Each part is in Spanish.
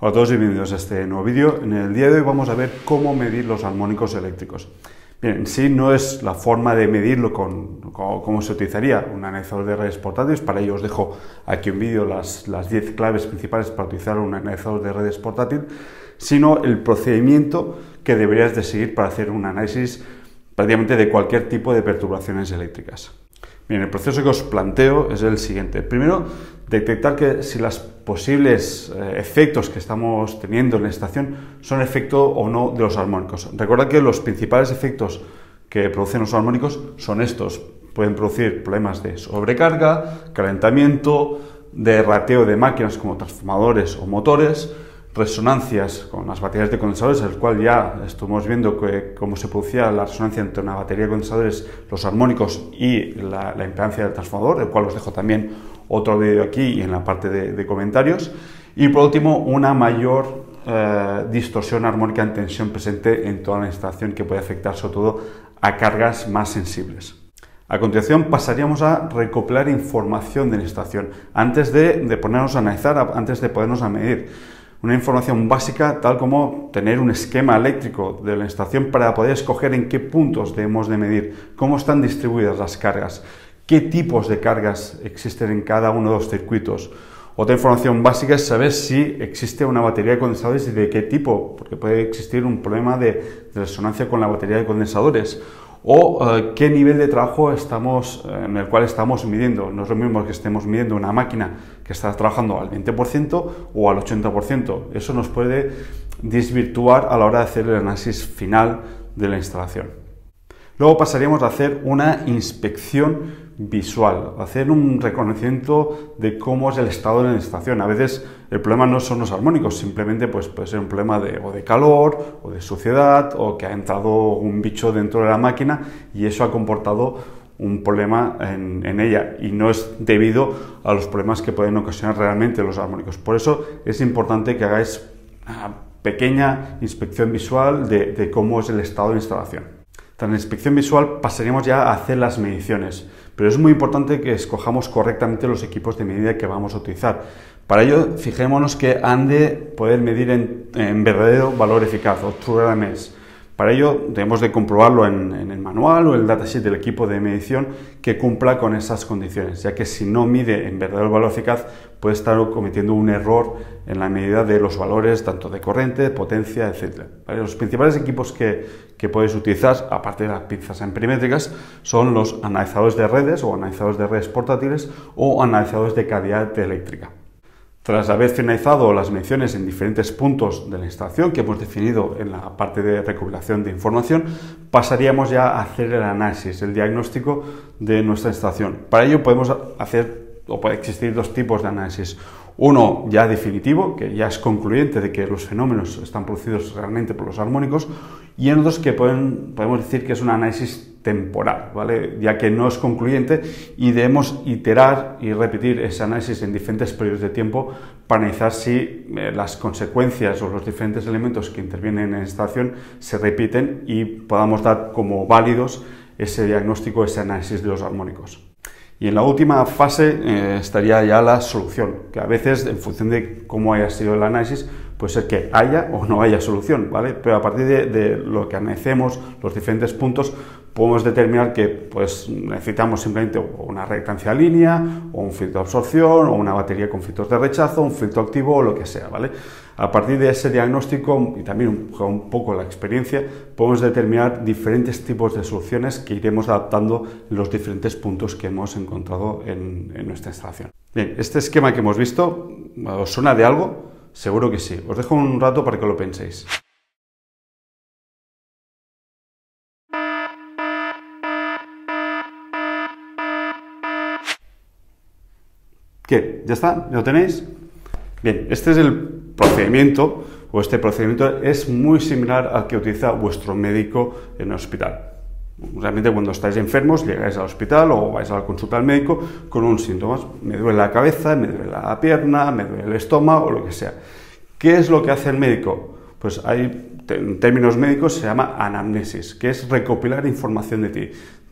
Hola a todos y bienvenidos a este nuevo vídeo. En el día de hoy vamos a ver cómo medir los armónicos eléctricos. Bien, en sí no es la forma de medirlo con, cómo se utilizaría un analizador de redes portátiles. Para ello os dejo aquí un vídeo las, las 10 claves principales para utilizar un analizador de redes portátil, sino el procedimiento que deberías de seguir para hacer un análisis prácticamente de cualquier tipo de perturbaciones eléctricas. Bien, el proceso que os planteo es el siguiente. Primero, detectar que si los posibles eh, efectos que estamos teniendo en la estación son efecto o no de los armónicos. Recordad que los principales efectos que producen los armónicos son estos. Pueden producir problemas de sobrecarga, calentamiento, de rateo de máquinas como transformadores o motores, resonancias con las baterías de condensadores, el cual ya estuvimos viendo que, cómo se producía la resonancia entre una batería de condensadores, los armónicos y la, impedancia del transformador, el cual os dejo también otro vídeo aquí y en la parte de, comentarios. Y por último, una mayor eh, distorsión armónica en tensión presente en toda la instalación que puede afectar sobre todo a cargas más sensibles. A continuación pasaríamos a recopilar información de la instalación antes de, de ponernos a analizar, antes de podernos a medir una información básica tal como tener un esquema eléctrico de la instalación para poder escoger en qué puntos debemos de medir, cómo están distribuidas las cargas, qué tipos de cargas existen en cada uno de los circuitos. Otra información básica es saber si existe una batería de condensadores y de qué tipo, porque puede existir un problema de, resonancia con la batería de condensadores o eh, qué nivel de trabajo estamos, eh, en el cual estamos midiendo. No es lo mismo que estemos midiendo una máquina que está trabajando al 20% o al 80%. Eso nos puede desvirtuar a la hora de hacer el análisis final de la instalación. Luego pasaríamos a hacer una inspección visual, hacer un reconocimiento de cómo es el estado de la instalación. A veces el problema no son los armónicos, simplemente pues, puede ser un problema de, o de calor o de suciedad o que ha entrado un bicho dentro de la máquina y eso ha comportado un problema en, ella y no es debido a los problemas que pueden ocasionar realmente los armónicos. Por eso es importante que hagáis una pequeña inspección visual de, cómo es el estado de la instalación. Tras la inspección visual pasaríamos ya a hacer las mediciones, pero es muy importante que escojamos correctamente los equipos de medida que vamos a utilizar. Para ello, fijémonos que han de poder medir en, verdadero valor eficaz o true RMS. Para ello debemos de comprobarlo en, el manual o el datasheet del equipo de medición que cumpla con esas condiciones, ya que si no mide en verdadero valor eficaz puede estar cometiendo un error en la medida de los valores tanto de corriente, potencia, etc. Los principales equipos que, que podéis utilizar, aparte de las pinzas emperimétricas, son los analizadores de redes o analizadores de redes portátiles o analizadores de calidad eléctrica. Tras haber finalizado las mediciones en diferentes puntos de la instalación que hemos definido en la parte de recopilación de información, pasaríamos ya a hacer el análisis, el diagnóstico de nuestra instalación. Para ello podemos hacer o puede existir dos tipos de análisis. Uno ya definitivo, que ya es concluyente de que los fenómenos están producidos realmente por los armónicos, y en otros que podemos decir que es un análisis temporal, ¿vale? ya que no es concluyente y debemos iterar y repetir ese análisis en diferentes periodos de tiempo para analizar si eh, las consecuencias o los diferentes elementos que intervienen en la instalación se repiten y podamos dar como válidos ese diagnóstico, ese análisis de los armónicos. Y en la última fase eh, estaría ya la solución, que a veces, en función de cómo haya sido el análisis, puede ser que haya o no haya solución, ¿vale? Pero a partir de, lo que analicemos, los diferentes puntos, podemos determinar que pues, necesitamos simplemente una reactancia línea, o un filtro de absorción, o una batería con filtros de rechazo, un filtro activo o lo que sea, ¿vale? A partir de ese diagnóstico y también un, poco la experiencia, podemos determinar diferentes tipos de soluciones que iremos adaptando los diferentes puntos que hemos encontrado en, en nuestra instalación. Bien, este esquema que hemos visto, ¿os suena de algo? Seguro que sí. Os dejo un rato para que lo penséis. ¿Qué? ¿Ya está? ¿Ya lo tenéis? Bien, este es el procedimiento, o este procedimiento es muy similar al que utiliza vuestro médico en el hospital. Realmente cuando estáis enfermos llegáis al hospital o vais a la consulta al médico con un síntomas. Me duele la cabeza, me duele la pierna, me duele el estómago o lo que sea. ¿Qué es lo que hace el médico? Pues hay, en términos médicos se llama anamnesis, que es recopilar información de ti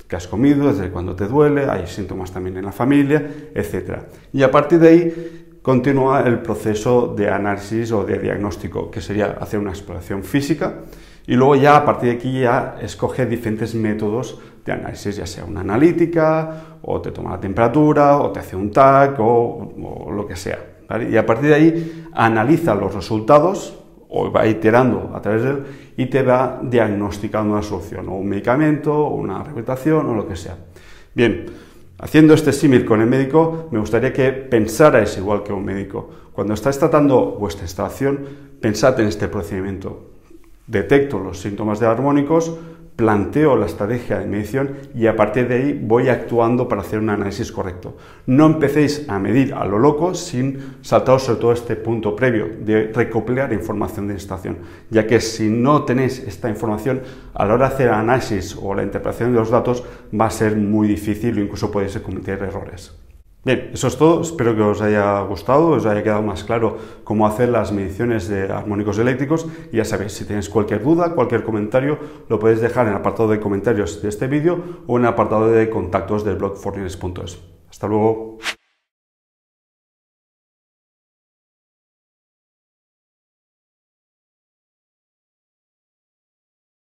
que has comido, desde cuando te duele, hay síntomas también en la familia, etc. Y a partir de ahí continúa el proceso de análisis o de diagnóstico, que sería hacer una exploración física y luego ya a partir de aquí ya escoge diferentes métodos de análisis, ya sea una analítica, o te toma la temperatura, o te hace un TAC, o, lo que sea. Y a partir de ahí analiza los resultados, o va iterando a través de él, y te va diagnosticando una solución, o un medicamento, o una rehabilitación, o lo que sea. Bien, haciendo este símil con el médico, me gustaría que pensarais igual que un médico. Cuando estáis tratando vuestra instalación, pensad en este procedimiento detecto los síntomas de armónicos, planteo la estrategia de medición y a partir de ahí voy actuando para hacer un análisis correcto. No empecéis a medir a lo loco sin saltaros sobre todo este punto previo de recopilar información de estación, ya que si no tenéis esta información a la hora de hacer análisis o la interpretación de los datos va a ser muy difícil o incluso podéis cometer errores. Bien, eso es todo. Espero que os haya gustado, os haya quedado más claro cómo hacer las mediciones de armónicos eléctricos. Y ya sabéis, si tenéis cualquier duda, cualquier comentario, lo podéis dejar en el apartado de comentarios de este vídeo o en el apartado de contactos del blog fornines.es. Hasta luego.